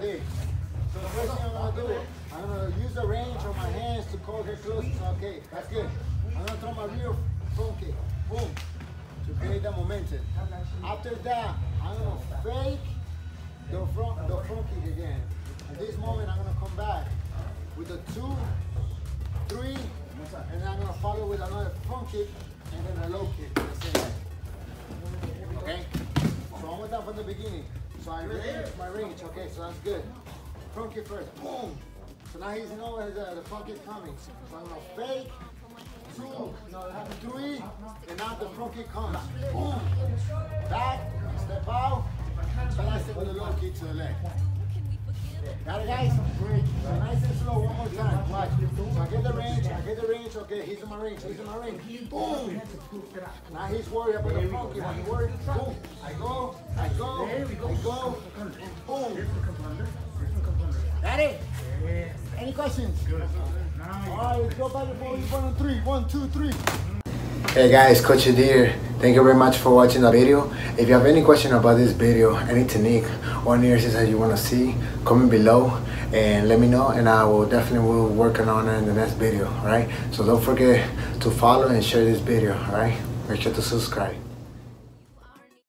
first thing I'm gonna do, I'm gonna use the range of my hands to call her close. Okay, that's good. I'm gonna throw my rear front kick. Boom. To create the momentum. After that, I'm gonna fake the front the front kick again. At this moment I'm gonna come back with a two, three, and then I'm gonna follow with another front kick and then a low kick. The. Okay? So one more time from the beginning. So I range my range. Okay, so that's good. Front kick first. Boom. So now he's know uh, the, the front kick coming. So I'm gonna fake. Two, three, and now the front kick comes. Boom. Back, step out, balance it with a low kick to the leg. Got it, guys? Great. So nice and slow, one more time. Watch. So I get the range, I get the range. Okay, he's in my range, he's in my range. Boom. Now he's worried about the front kick. When he worried, boom. I go, I I go, boom. Any questions? All right, go back. One, three. One, two, three. Hey guys, Coach Edir. Thank you very much for watching the video. If you have any question about this video, any technique or any exercise you want to see, comment below and let me know and I will definitely will working on it in the next video, alright? So don't forget to follow and share this video, alright? Make sure to subscribe.